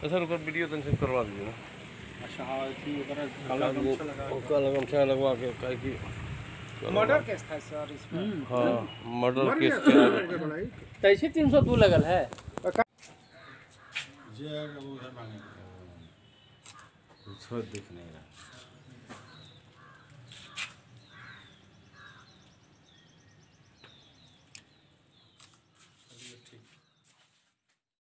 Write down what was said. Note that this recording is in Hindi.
तो सर उसका वीडियो तो टेंशन करवा दीजिए ना। अच्छा हाँ इसी तरह काला गमछा लगा काला गमछा लगवा के काहे की मर्डर केस था सर इसमें हम्म, हाँ मर्डर केस था तैसे तो तीन सौ दो लगल है। कुछ दिख नहीं रहा।